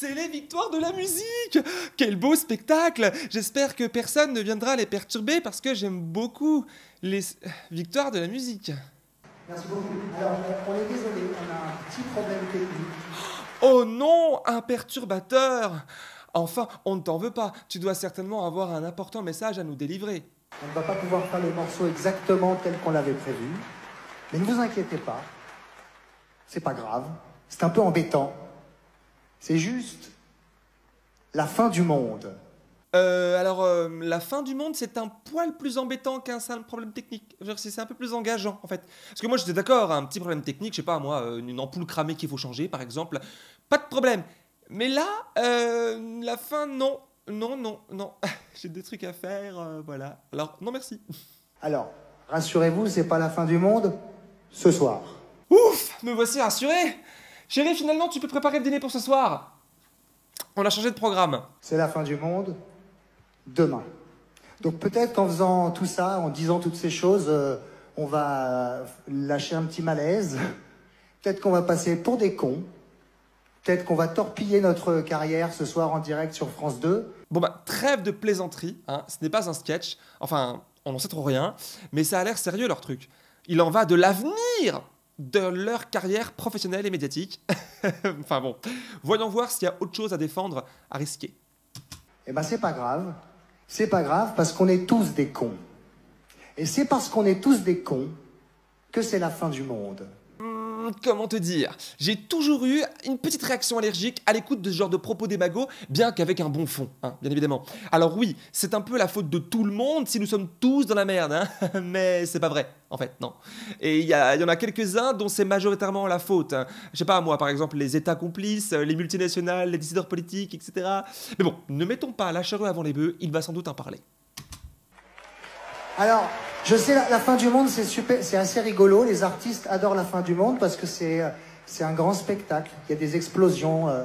C'est les victoires de la musique Quel beau spectacle J'espère que personne ne viendra les perturber parce que j'aime beaucoup les victoires de la musique. Merci beaucoup. Alors, on est désolé, on a un petit problème technique. Oh non Un perturbateur Enfin, on ne t'en veut pas. Tu dois certainement avoir un important message à nous délivrer. On ne va pas pouvoir faire le morceau exactement tel qu'on l'avait prévu. Mais ne vous inquiétez pas. C'est pas grave. C'est un peu embêtant. C'est juste la fin du monde. Euh, alors, euh, la fin du monde, c'est un poil plus embêtant qu'un simple problème technique. C'est un peu plus engageant, en fait. Parce que moi, j'étais d'accord, un petit problème technique, je sais pas, moi, euh, une ampoule cramée qu'il faut changer, par exemple. Pas de problème. Mais là, euh, la fin, non. Non, non, non. J'ai des trucs à faire, voilà. Alors, non, merci. Alors, rassurez-vous, c'est pas la fin du monde ce soir. Ouf, me voici rassuré. Chérie, finalement, tu peux préparer le dîner pour ce soir. On a changé de programme. C'est la fin du monde demain. Donc peut-être qu'en faisant tout ça, en disant toutes ces choses, euh, on va lâcher un petit malaise. Peut-être qu'on va passer pour des cons. Peut-être qu'on va torpiller notre carrière ce soir en direct sur France 2. Bon bah, trêve de plaisanterie, hein. ce n'est pas un sketch, enfin, on n'en sait trop rien, mais ça a l'air sérieux leur truc. Il en va de l'avenir de leur carrière professionnelle et médiatique. enfin bon, voyons voir s'il y a autre chose à défendre, à risquer. Eh ben c'est pas grave. C'est pas grave parce qu'on est tous des cons. Et c'est parce qu'on est tous des cons que c'est la fin du monde. Comment te dire? J'ai toujours eu une petite réaction allergique à l'écoute de ce genre de propos démagos, bien qu'avec un bon fond, hein, bien évidemment. Alors oui, c'est un peu la faute de tout le monde si nous sommes tous dans la merde, hein, mais c'est pas vrai, en fait, non. Et il y, y en a quelques-uns dont c'est majoritairement la faute. hein. Je sais pas, moi, par exemple, les États complices, les multinationales, les décideurs politiques, etc. Mais bon, ne mettons pas la charrue avant les bœufs, il va sans doute en parler. Alors, je sais, la, la fin du monde, c'est super, c'est assez rigolo. Les artistes adorent la fin du monde parce que c'est, euh, c'est un grand spectacle. Il y a des explosions, euh,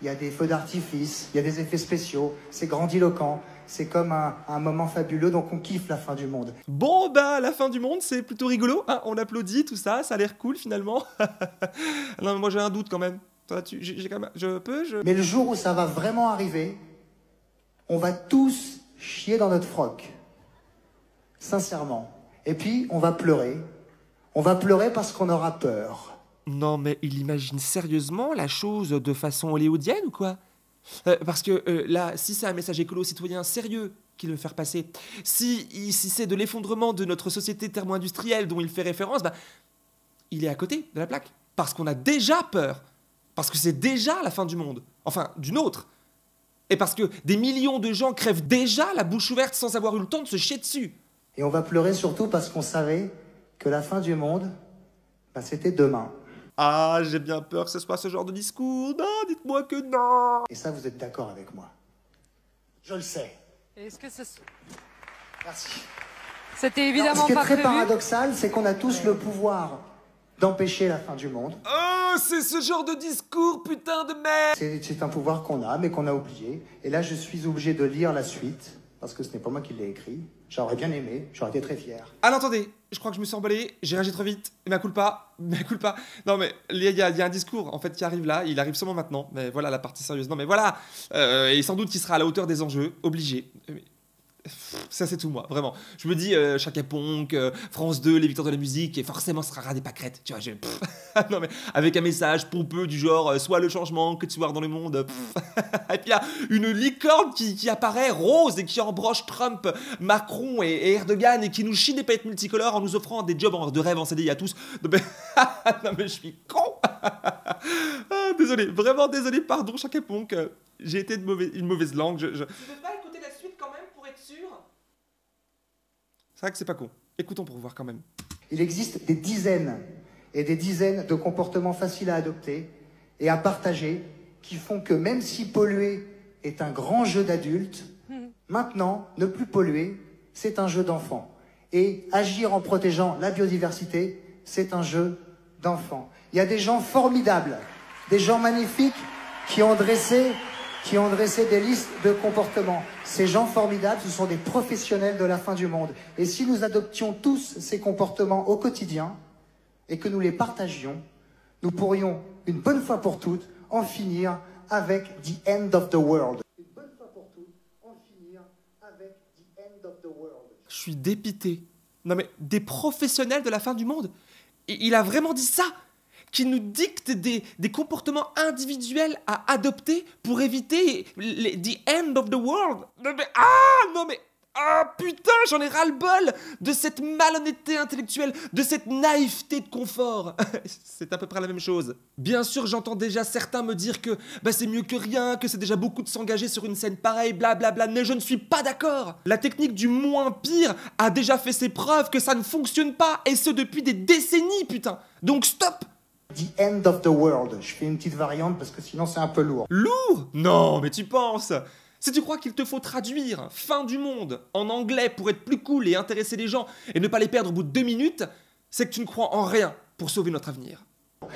il y a des feux d'artifice, il y a des effets spéciaux. C'est grandiloquent. C'est comme un, un moment fabuleux, donc on kiffe la fin du monde. Bon, bah, la fin du monde, c'est plutôt rigolo. hein, on applaudit, tout ça, ça a l'air cool finalement. non, mais moi j'ai un doute quand même. Toi, tu, quand même, je peux, je. Mais le jour où ça va vraiment arriver, on va tous chier dans notre froc. Sincèrement. Et puis, on va pleurer. On va pleurer parce qu'on aura peur. Non, mais il imagine sérieusement la chose de façon hollywoodienne ou quoi? Euh, Parce que euh, là, si c'est un message écolo citoyen sérieux qu'il veut faire passer, si, si c'est de l'effondrement de notre société thermo-industrielle dont il fait référence, bah, il est à côté de la plaque. Parce qu'on a déjà peur. Parce que c'est déjà la fin du monde. Enfin, d'une autre. Et parce que des millions de gens crèvent déjà la bouche ouverte sans avoir eu le temps de se chier dessus. Et on va pleurer surtout parce qu'on savait que la fin du monde, bah, c'était demain. Ah, j'ai bien peur que ce soit ce genre de discours. Non, dites-moi que non. Et ça, vous êtes d'accord avec moi Je le sais. Est-ce que ce- Merci. c'était évidemment ce qui est pas très prévu paradoxal, c'est qu'on a tous le pouvoir d'empêcher la fin du monde. Oh, c'est ce genre de discours, putain de merde c'est un pouvoir qu'on a, mais qu'on a oublié. Et là, je suis obligé de lire la suite, parce que ce n'est pas moi qui l'ai écrit. J'aurais bien aimé, j'aurais été très fier. Alors attendez, je crois que je me suis emballé, j'ai réagi trop vite, mais culpa, mais culpa. Non mais il y, a- un discours en fait qui arrive là, il arrive seulement maintenant, mais voilà la partie sérieuse. Non mais voilà, Euh, et sans doute qu'il sera à la hauteur des enjeux, obligé. Ça c'est tout moi, vraiment. Je me dis, euh, Chaka euh, France 2, les victoires de la musique, et forcément ce sera des pâquerettes, tu vois. Je, non mais avec un message pompeux du genre, euh, soit le changement que tu vois dans le monde. et puis a une licorne qui, qui apparaît rose et qui embroche Trump, Macron et, Erdogan et qui nous chie des paillettes multicolores en nous offrant des jobs de rêve en CDI à tous. Non mais, je suis con Ah, Désolé, vraiment désolé, pardon, Chaka Ponk. J'ai été une mauvaise langue. Je... Tu veux pas écouter la suite quand même pour être sûr C'est vrai que c'est pas con. Écoutons pour voir quand même. Il existe des dizaines et des dizaines de comportements faciles à adopter et à partager qui font que même si polluer est un grand jeu d'adulte, maintenant, ne plus polluer, c'est un jeu d'enfant. Et agir en protégeant la biodiversité, c'est un jeu d'enfant. Il y a des gens formidables, des gens magnifiques qui ont dressé qui ont dressé des listes de comportements. Ces gens formidables, ce sont des professionnels de la fin du monde. Et si nous adoptions tous ces comportements au quotidien et que nous les partagions, nous pourrions, une bonne fois pour toutes, en finir avec The End of the World. Je suis dépité. Non mais des professionnels de la fin du monde. Il a vraiment dit ça qui nous dicte des, des comportements individuels à adopter pour éviter les, the end of the world. Ah non mais ah putain, j'en ai ras-le-bol de cette malhonnêteté intellectuelle, de cette naïveté de confort. c'est à peu près la même chose. Bien sûr, j'entends déjà certains me dire que bah, c'est mieux que rien, que c'est déjà beaucoup de s'engager sur une scène pareille, blablabla, mais je ne suis pas d'accord. La technique du moins pire a déjà fait ses preuves que ça ne fonctionne pas, et ce depuis des décennies, putain. Donc stop The End of the World. Je fais une petite variante parce que sinon c'est un peu lourd. Lourd? Non, mais tu penses? Si tu crois qu'il te faut traduire fin du monde en anglais pour être plus cool et intéresser les gens et ne pas les perdre au bout de deux minutes, c'est que tu ne crois en rien pour sauver notre avenir.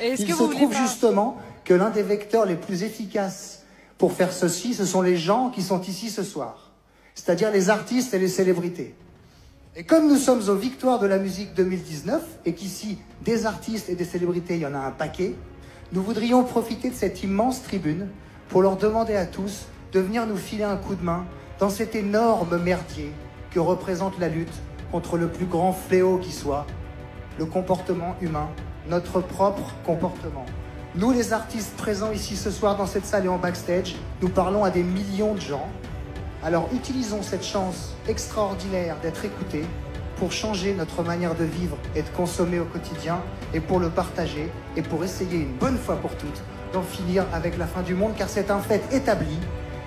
Il se trouve justement que l'un des vecteurs les plus efficaces pour faire ceci, ce sont les gens qui sont ici ce soir, c'est-à-dire les artistes et les célébrités. Et comme nous sommes aux Victoires de la musique 2019 et qu'ici, des artistes et des célébrités, il y en a un paquet, nous voudrions profiter de cette immense tribune pour leur demander à tous de venir nous filer un coup de main dans cet énorme merdier que représente la lutte contre le plus grand fléau qui soit, le comportement humain, notre propre comportement. Nous, les artistes présents ici ce soir dans cette salle et en backstage, nous parlons à des millions de gens. Alors utilisons cette chance extraordinaire d'être écoutés pour changer notre manière de vivre et de consommer au quotidien et pour le partager et pour essayer une bonne fois pour toutes d'en finir avec la fin du monde car c'est un fait établi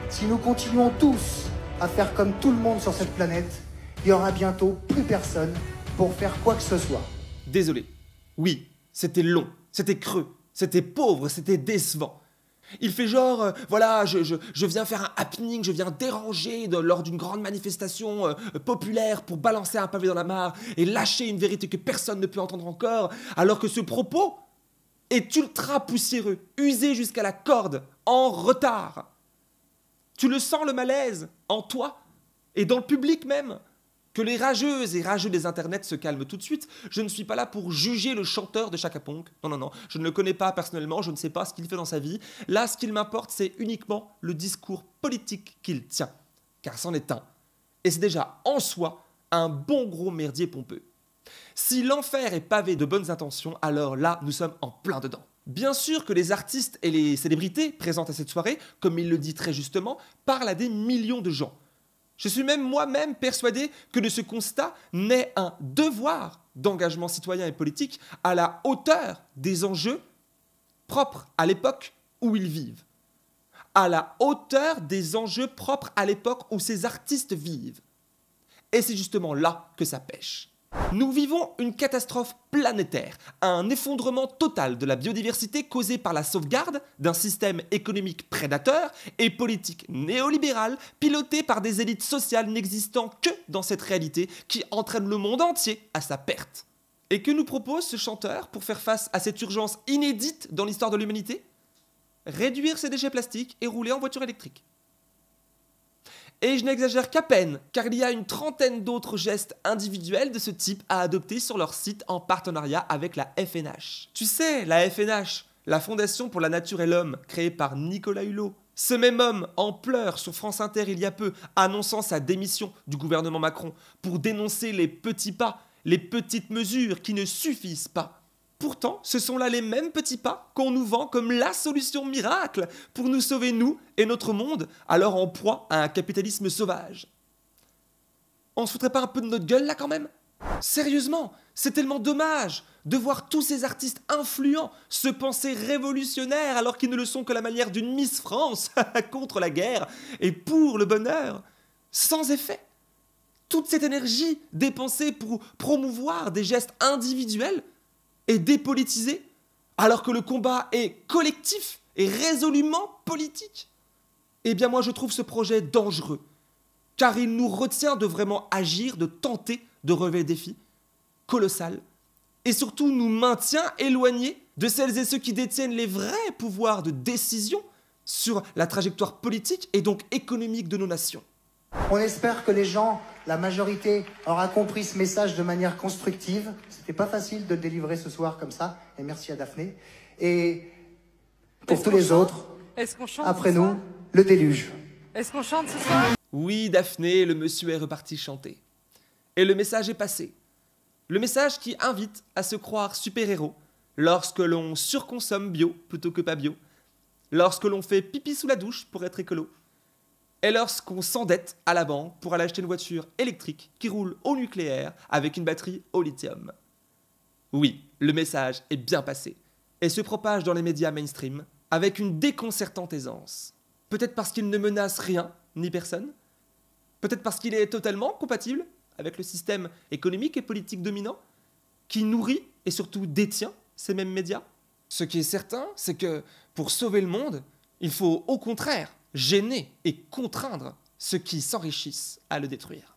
si nous continuons tous à faire comme tout le monde sur cette planète, il y aura bientôt plus personne pour faire quoi que ce soit. Désolé. Oui, c'était long, c'était creux, c'était pauvre, c'était décevant. Il fait genre, euh, voilà, je, viens faire un happening, je viens déranger lors d'une grande manifestation euh, populaire pour balancer un pavé dans la mare et lâcher une vérité que personne ne peut entendre encore, alors que ce propos est ultra poussiéreux, usé jusqu'à la corde, en retard. Tu le sens le malaise en toi et dans le public même. Que les rageuses et rageux des internets se calment tout de suite. Je ne suis pas là pour juger le chanteur de Chaka Ponk. Non, non, non. Je ne le connais pas personnellement. Je ne sais pas ce qu'il fait dans sa vie. Là, ce qu'il m'importe, c'est uniquement le discours politique qu'il tient. Car c'en est un. Et c'est déjà en soi un bon gros merdier pompeux. Si l'enfer est pavé de bonnes intentions, alors là, nous sommes en plein dedans. Bien sûr que les artistes et les célébrités présentes à cette soirée, comme il le dit très justement, parlent à des millions de gens. Je suis même moi-même persuadé que de ce constat naît un devoir d'engagement citoyen et politique à la hauteur des enjeux propres à l'époque où ils vivent. À la hauteur des enjeux propres à l'époque où ces artistes vivent. Et c'est justement là que ça pêche. Nous vivons une catastrophe planétaire, un effondrement total de la biodiversité causé par la sauvegarde d'un système économique prédateur et politique néolibéral piloté par des élites sociales n'existant que dans cette réalité qui entraîne le monde entier à sa perte. Et que nous propose ce chanteur pour faire face à cette urgence inédite dans l'histoire de l'humanité? Réduire ses déchets plastiques et rouler en voiture électrique. Et je n'exagère qu'à peine, car il y a une trentaine d'autres gestes individuels de ce type à adopter sur leur site en partenariat avec la FNH. Tu sais, la FNH, la Fondation pour la Nature et l'Homme, créée par Nicolas Hulot. Ce même homme, en pleurs sur France Inter il y a peu, annonçant sa démission du gouvernement Macron pour dénoncer les petits pas, les petites mesures qui ne suffisent pas. Pourtant, ce sont là les mêmes petits pas qu'on nous vend comme la solution miracle pour nous sauver, nous et notre monde, alors en proie à un capitalisme sauvage. On se foutrait pas un peu de notre gueule là quand même? Sérieusement, c'est tellement dommage de voir tous ces artistes influents se penser révolutionnaires alors qu'ils ne le sont que la manière d'une Miss France contre la guerre et pour le bonheur, sans effet. Toute cette énergie dépensée pour promouvoir des gestes individuels est dépolitisé alors que le combat est collectif et résolument politique Eh bien moi je trouve ce projet dangereux, car il nous retient de vraiment agir, de tenter de relever le défi colossal, et surtout nous maintient éloignés de celles et ceux qui détiennent les vrais pouvoirs de décision sur la trajectoire politique et donc économique de nos nations. On espère que les gens la majorité aura compris ce message de manière constructive. C'était pas facile de le délivrer ce soir comme ça. Et merci à Daphné. Et pour tous les autres, Après nous, le déluge. Est-ce qu'on chante ce soir Oui, Daphné, le monsieur est reparti chanter. Et le message est passé. Le message qui invite à se croire super-héros lorsque l'on surconsomme bio plutôt que pas bio, lorsque l'on fait pipi sous la douche pour être écolo, et lorsqu'on s'endette à la banque pour aller acheter une voiture électrique qui roule au nucléaire avec une batterie au lithium. Oui, le message est bien passé et se propage dans les médias mainstream avec une déconcertante aisance. Peut-être parce qu'il ne menace rien ni personne, peut-être parce qu'il est totalement compatible avec le système économique et politique dominant qui nourrit et surtout détient ces mêmes médias? Ce qui est certain, c'est que pour sauver le monde, il faut au contraire gêner et contraindre ceux qui s'enrichissent à le détruire.